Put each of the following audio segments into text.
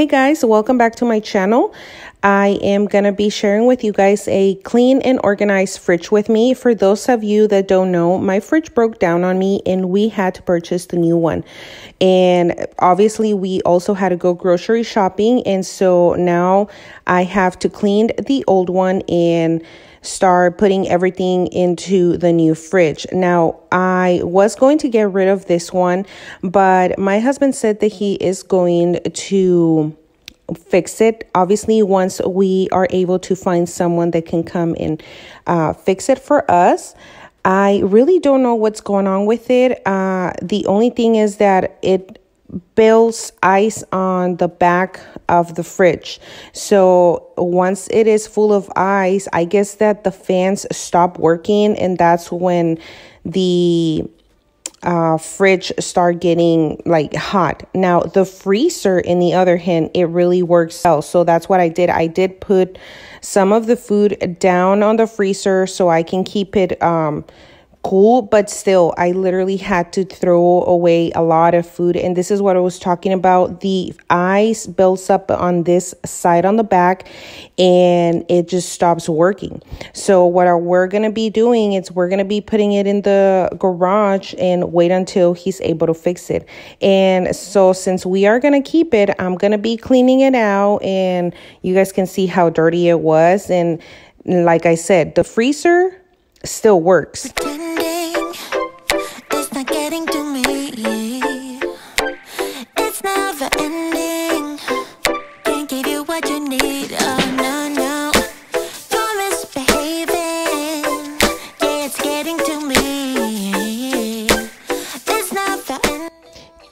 Hey guys, welcome back to my channel. I am to be sharing with you guys a clean and organized fridge with me. For those of you that don't know, my fridge broke down on me and we had to purchase the new one. And obviously, we also had to go grocery shopping. And so now I have to clean the old one and start putting everything into the new fridge. Now, I was going to get rid of this one, but my husband said that he is going to fix it. Obviously, once we are able to find someone that can come and uh, fix it for us. I really don't know what's going on with it. Uh, the only thing is that it builds ice on the back of the fridge. So once it is full of ice, I guess that the fans stop working and that's when the uh, fridge start getting like hot. Now the freezer, in the other hand, it really works well. So that's what I did. I did put some of the food down on the freezer so I can keep it um cool, but still, I literally had to throw away a lot of food. And this is what I was talking about. The ice builds up on this side on the back and it just stops working. So, what are, we're going to be doing is we're going to be putting it in the garage and wait until he's able to fix it. And so, since we are going to keep it, I'm going to be cleaning it out and you guys can see how dirty it was. And like I said, the freezer still works.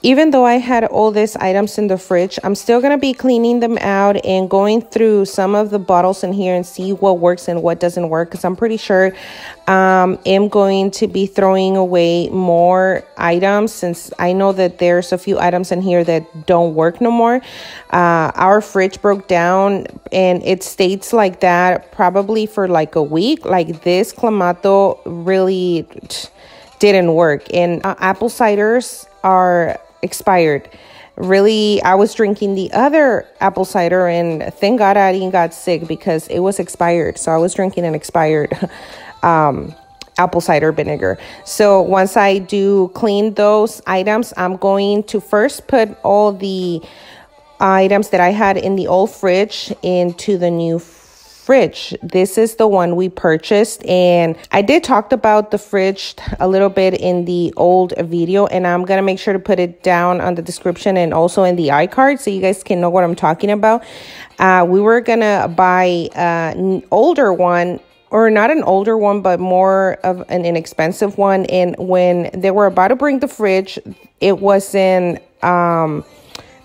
Even though I had all these items in the fridge, I'm still going to be cleaning them out and going through some of the bottles in here and see what works and what doesn't work because I'm pretty sure um, I'm going to be throwing away more items since I know that there's a few items in here that don't work no more. Uh, our fridge broke down and it stays like that probably for like a week. Like this Clamato really didn't work. And uh, apple ciders are expired. Really, I was drinking the other apple cider, and thank God I didn't got sick because it was expired. So I was drinking an expired um, apple cider vinegar. So once I do clean those items, I'm going to first put all the items that I had in the old fridge into the new fridge. This is the one we purchased and I did talk about the fridge a little bit in the old video and I'm going to make sure to put it down on the description and also in the iCard so you guys can know what I'm talking about. Uh, we were going to buy an older one or not an older one, but more of an inexpensive one. And when they were about to bring the fridge, it wasn't um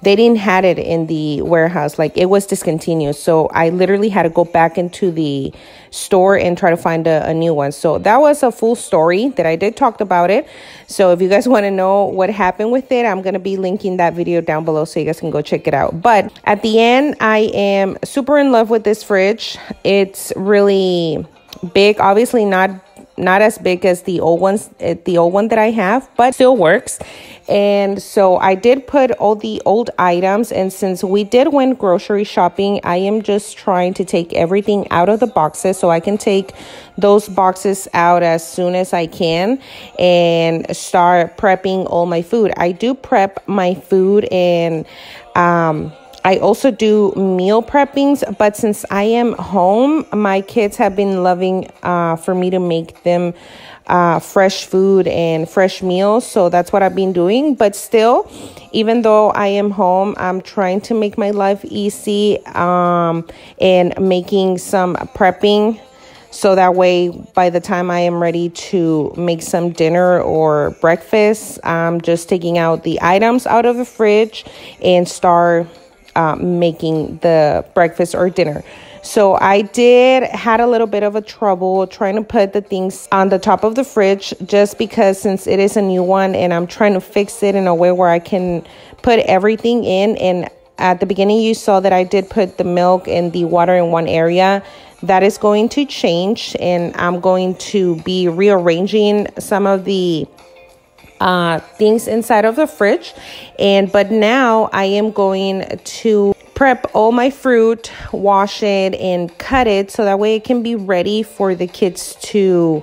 they didn't had it in the warehouse. Like it was discontinued. So i literally had to go back into the store and try to find a, a new one. So that was a full story that i did talk about it. So if you guys want to know what happened with it i'm going to be linking that video down below so you guys can go check it out. But at the end i am super in love with this fridge. It's really big obviously not not as big as the old ones eh, the old one that i have but still works. And so i did put all the old items and since we did went grocery shopping i am just trying to take everything out of the boxes so i can take those boxes out as soon as i can and start prepping all my food. I do prep my food and um I also do meal preppings, but since I am home, my kids have been loving uh, for me to make them uh, fresh food and fresh meals. So that's what I've been doing. But still, even though I am home, I'm trying to make my life easy um, and making some prepping. So that way, by the time I am ready to make some dinner or breakfast, I'm just taking out the items out of the fridge and start um, making the breakfast or dinner. So I did had a little bit of a trouble trying to put the things on the top of the fridge just because since it is a new one and I'm trying to fix it in a way where I can put everything in and at the beginning you saw that I did put the milk and the water in one area that is going to change and I'm going to be rearranging some of the uh, things inside of the fridge. And but now I am going to prep all my fruit, wash it, and cut it so that way it can be ready for the kids to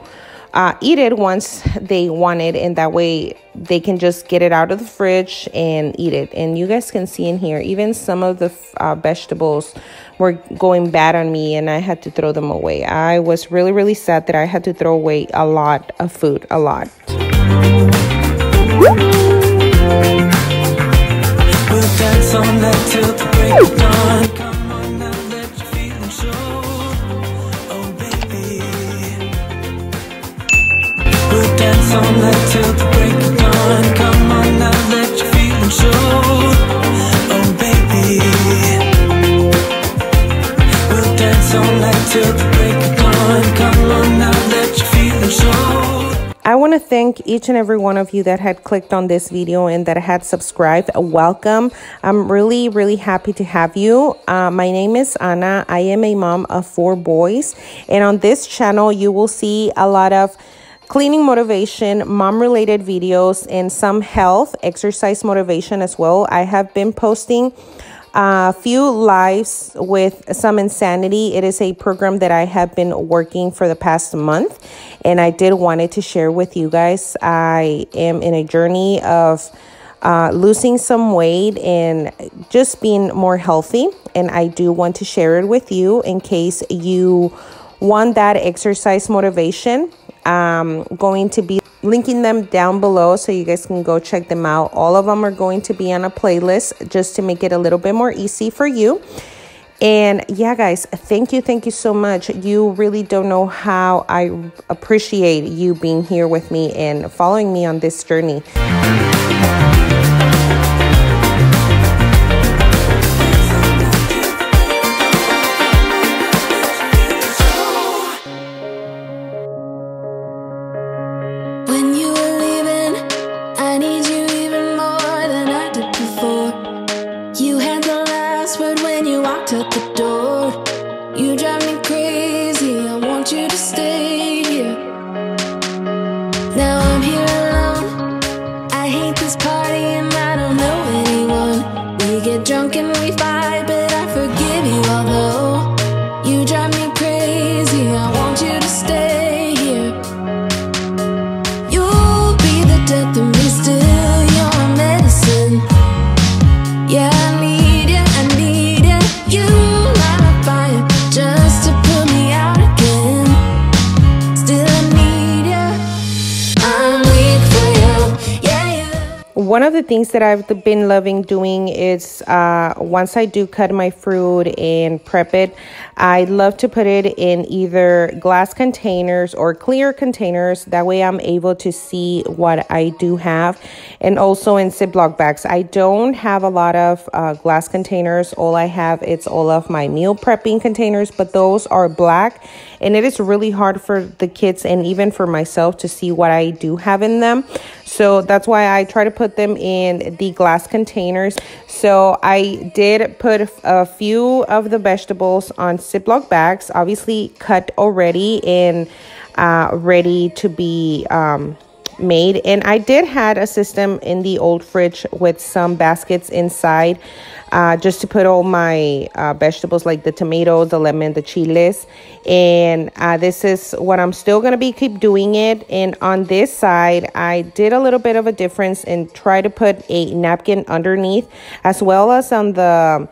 uh, eat it once they want it, and that way they can just get it out of the fridge and eat it. And you guys can see in here, even some of the uh, vegetables were going bad on me, and I had to throw them away. I was really, really sad that I had to throw away a lot of food, a lot. We'll dance all night till the break of dawn Come on now, let your feeling show. Oh baby. We'll dance all night till the break of dawn Come on now, let your feeling show. Oh baby. We'll dance all night till the I want to thank each and every one of you that had clicked on this video and that had subscribed. Welcome. I'm really, really happy to have you. Uh, my name is Ana. I am a mom of four boys. And on this channel, you will see a lot of cleaning motivation, mom related videos, and some health, exercise motivation as well. I have been posting a few lives with some insanity. It is a program that I have been working for the past month, and I did wanted to share with you guys. I am in a journey of uh, losing some weight and just being more healthy, and I do want to share it with you in case you want that exercise motivation. I'm going to be linking them down below so you guys can go check them out. All of them are going to be on a playlist just to make it a little bit more easy for you. And yeah, guys, thank you. Thank you so much. You really don't know how I appreciate you being here with me and following me on this journey. One of the things that I've been loving doing is uh, once I do cut my fruit and prep it, I love to put it in either glass containers or clear containers. That way I'm able to see what I do have. And also in Ziploc bags. I don't have a lot of uh, glass containers. All I have it's all of my meal prepping containers, but those are black. And it is really hard for the kids and even for myself to see what I do have in them. So that's why I try to put them in the glass containers. So I did put a few of the vegetables on Ziploc bags, obviously cut already and uh, ready to be um, made. And I did had a system in the old fridge with some baskets inside uh, just to put all my uh, vegetables like the tomatoes, the lemon, the chiles. And uh, this is what I'm still going to be keep doing it. And on this side, I did a little bit of a difference and try to put a napkin underneath as well as on the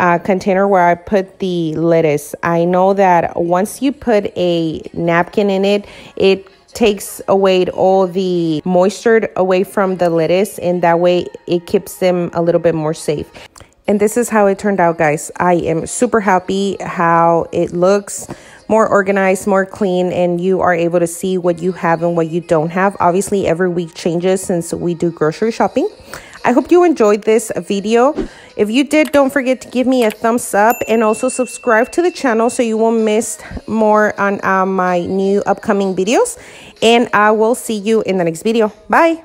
uh, container where I put the lettuce. I know that once you put a napkin in it, it takes away all the moisture away from the lettuce and that way it keeps them a little bit more safe. And this is how it turned out, guys. I am super happy how it looks more organized, more clean, and you are able to see what you have and what you don't have. Obviously, every week changes since we do grocery shopping. I hope you enjoyed this video. If you did, don't forget to give me a thumbs up and also subscribe to the channel so you won't miss more on uh, my new upcoming videos. And I will see you in the next video. Bye.